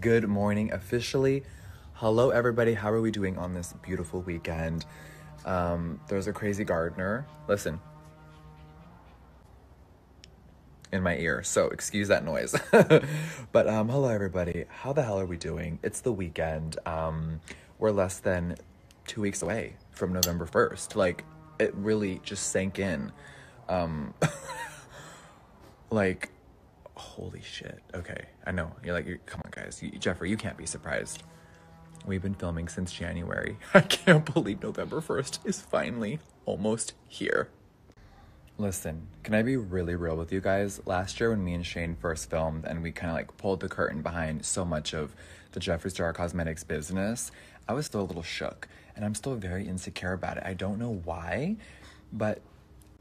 Good morning, officially. Hello, everybody. How are we doing on this beautiful weekend? Um, there's a crazy gardener. Listen. In my ear, so excuse that noise. but um, hello, everybody. How the hell are we doing? It's the weekend. Um, we're less than two weeks away from November 1st. Like, it really just sank in. Um, like, holy shit. Okay, I know. You're like, you're, come on, guys. You, Jeffree, you can't be surprised. We've been filming since January. I can't believe November 1st is finally almost here. Listen, can I be really real with you guys? Last year, when me and Shane first filmed and we kind of like pulled the curtain behind so much of the Jeffree Star Cosmetics business, I was still a little shook and I'm still very insecure about it. I don't know why, but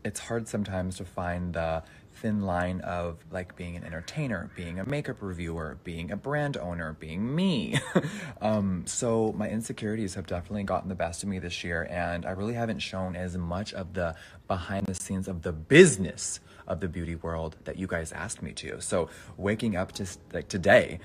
it's hard sometimes to find the thin line of like being an entertainer, being a makeup reviewer, being a brand owner, being me. um, so my insecurities have definitely gotten the best of me this year, and I really haven't shown as much of the behind the scenes of the business of the beauty world that you guys asked me to. So waking up to like today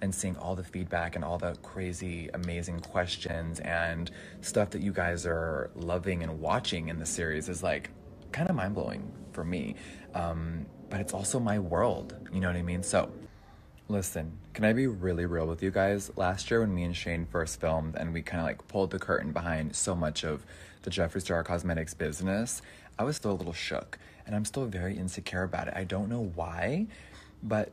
and seeing all the feedback and all the crazy, amazing questions and stuff that you guys are loving and watching in the series is like kind of mind blowing for me. Um, but it's also my world, you know what I mean? So, listen, can I be really real with you guys? Last year, when me and Shane first filmed and we kind of like pulled the curtain behind so much of the Jeffree Star Cosmetics business, I was still a little shook and I'm still very insecure about it. I don't know why, but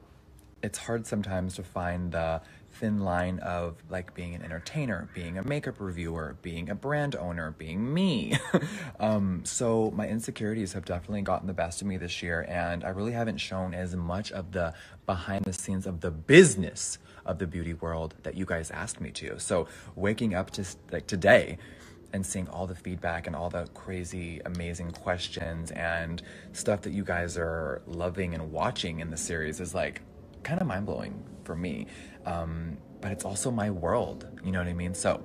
it's hard sometimes to find the thin line of like being an entertainer, being a makeup reviewer, being a brand owner, being me. um, so my insecurities have definitely gotten the best of me this year, and I really haven't shown as much of the behind the scenes of the business of the beauty world that you guys asked me to. So waking up to like today and seeing all the feedback and all the crazy, amazing questions and stuff that you guys are loving and watching in the series is like kind of mind blowing for me. Um, but it's also my world, you know what I mean? So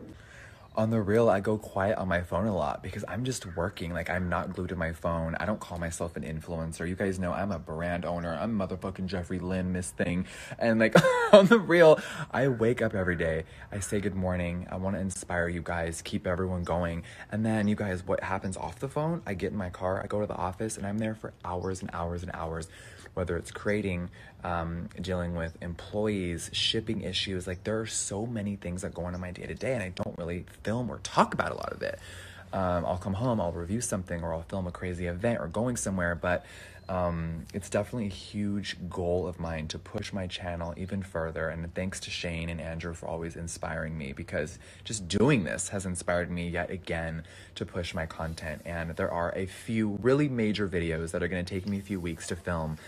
on the real, I go quiet on my phone a lot because I'm just working. Like, I'm not glued to my phone. I don't call myself an influencer. You guys know I'm a brand owner. I'm motherfucking Jeffrey Lynn, Miss Thing. And, like, on the real, I wake up every day. I say good morning. I want to inspire you guys, keep everyone going. And then, you guys, what happens off the phone? I get in my car, I go to the office, and I'm there for hours and hours and hours whether it's creating, um, dealing with employees, shipping issues. Like there are so many things that go on in my day to day, and I don't really film or talk about a lot of it. Um, I'll come home, I'll review something, or I'll film a crazy event or going somewhere, but um, it's definitely a huge goal of mine to push my channel even further. And thanks to Shane and Andrew for always inspiring me because just doing this has inspired me yet again to push my content. And there are a few really major videos that are going to take me a few weeks to film,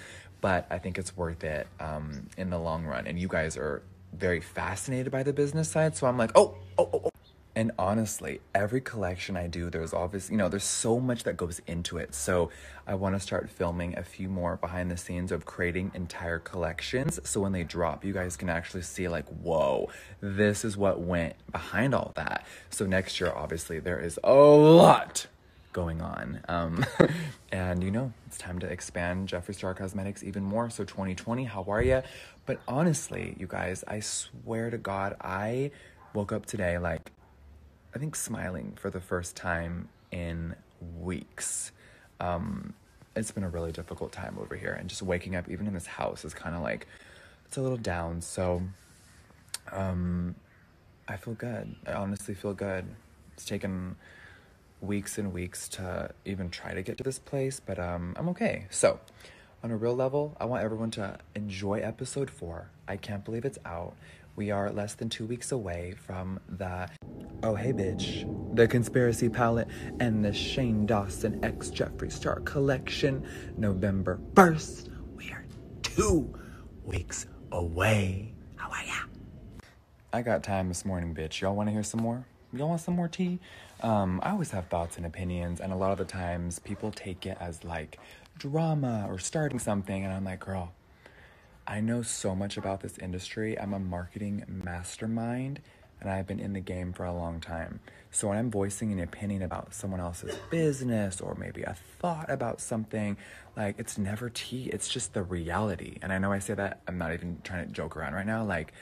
but I think it's worth it um, in the long run. And you guys are very fascinated by the business side. So I'm like, oh, oh, oh, oh. And honestly, every collection I do, there's obviously, you know, there's so much that goes into it. So I want to start filming a few more behind the scenes of creating entire collections. So when they drop, you guys can actually see, like, whoa, this is what went behind all that. So next year, obviously, there is a lot going on. Um, and you know, it's time to expand Jeffree Star Cosmetics even more. So 2020, how are you? But honestly, you guys, I swear to God, I woke up today like I think smiling for the first time in weeks. Um, it's been a really difficult time over here, and just waking up, even in this house, is kind of like it's a little down. So, um, I feel good. I honestly feel good. It's taken weeks and weeks to even try to get to this place, but um, I'm okay. So, on a real level, I want everyone to enjoy episode four. I can't believe it's out. We are less than two weeks away from the Oh Hey Bitch, the Conspiracy Palette, and the Shane Dawson X Jeffree Star Collection, November 1st. We are two weeks away. How are ya? I got time this morning, bitch. Y'all want to hear some more? Y'all want some more tea? Um, I always have thoughts and opinions, and a lot of the times people take it as like drama or starting something, and I'm like, girl, I know so much about this industry. I'm a marketing mastermind and I've been in the game for a long time. So when I'm voicing an opinion about someone else's business or maybe a thought about something, like it's never tea, it's just the reality. And I know I say that, I'm not even trying to joke around right now. Like,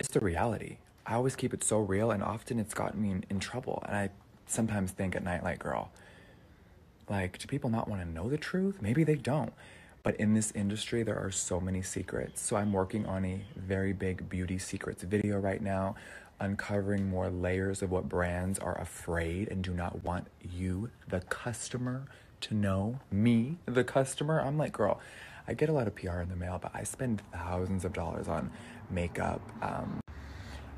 it's the reality. I always keep it so real, and often it's gotten me in, in trouble. And I sometimes think at night, like, girl, like, do people not want to know the truth? Maybe they don't. But in this industry, there are so many secrets. So I'm working on a very big beauty secrets video right now, uncovering more layers of what brands are afraid and do not want you, the customer, to know. Me, the customer. I'm like, girl, I get a lot of PR in the mail, but I spend thousands of dollars on makeup. Um,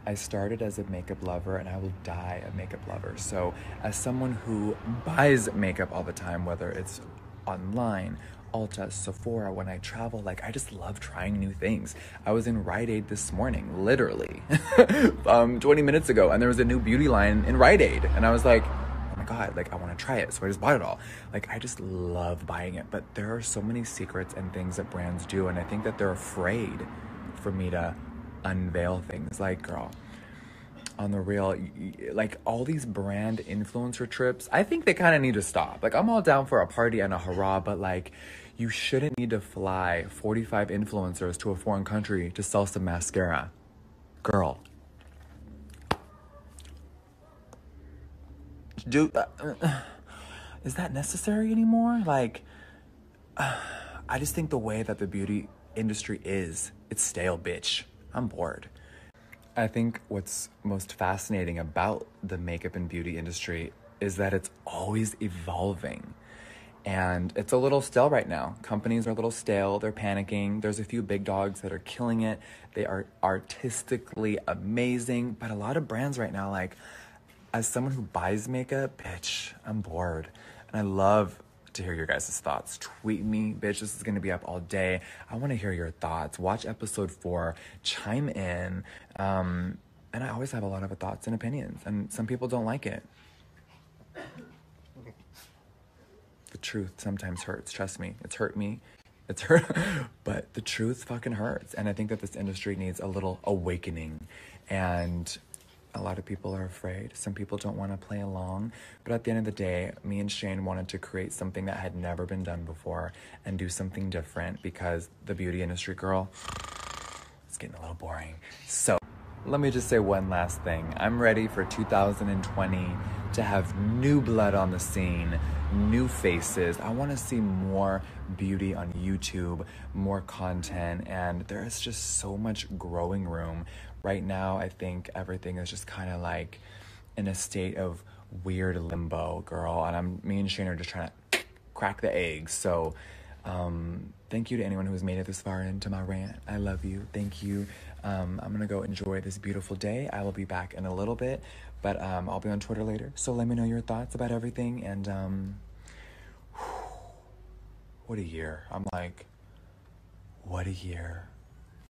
I started as a makeup lover and I will die a makeup lover. So, as someone who buys makeup all the time, whether it's online, Ulta, Sephora, when I travel, like I just love trying new things. I was in Rite Aid this morning, literally, um, 20 minutes ago, and there was a new beauty line in Rite Aid. And I was like, oh my God, like I want to try it. So I just bought it all. Like I just love buying it. But there are so many secrets and things that brands do. And I think that they're afraid for me to unveil things like girl on the real like all these brand influencer trips i think they kind of need to stop. Like i'm all down for a party and a hurrah but like you shouldn't need to fly 45 influencers to a foreign country to sell some mascara. Girl. Do uh, is that necessary anymore? Like uh, i just think the way that the beauty industry is it's stale bitch. I'm bored. I think what's most fascinating about the makeup and beauty industry is that it's always evolving. And it's a little stale right now. Companies are a little stale. They're panicking. There's a few big dogs that are killing it. They are artistically amazing. But a lot of brands right now, like, as someone who buys makeup, bitch, I'm bored. And I love to hear your guys' thoughts. Tweet me, bitch. This is gonna be up all day. I want to hear your thoughts. Watch episode four. Chime in. Um, and I always have a lot of thoughts and opinions, and some people don't like it. The truth sometimes hurts. Trust me, it's hurt me. It's hurt, but the truth fucking hurts. And I think that this industry needs a little awakening. And a lot of people are afraid. Some people don't want to play along. But at the end of the day, me and Shane wanted to create something that had never been done before and do something different because the beauty industry, girl, it's getting a little boring. So, let me just say one last thing. I'm ready for 2020 to have new blood on the scene, new faces. I want to see more beauty on YouTube, more content, and there is just so much growing room right now I think everything is just kind of like in a state of weird limbo, girl. And I'm me and Shane are just trying to crack the eggs. So um, thank you to anyone who's made it this far into my rant. I love you. Thank you. Um, I'm gonna go enjoy this beautiful day. I will be back in a little bit, but um, I'll be on Twitter later. So let me know your thoughts about everything. And um, what a year! I'm like, what a year.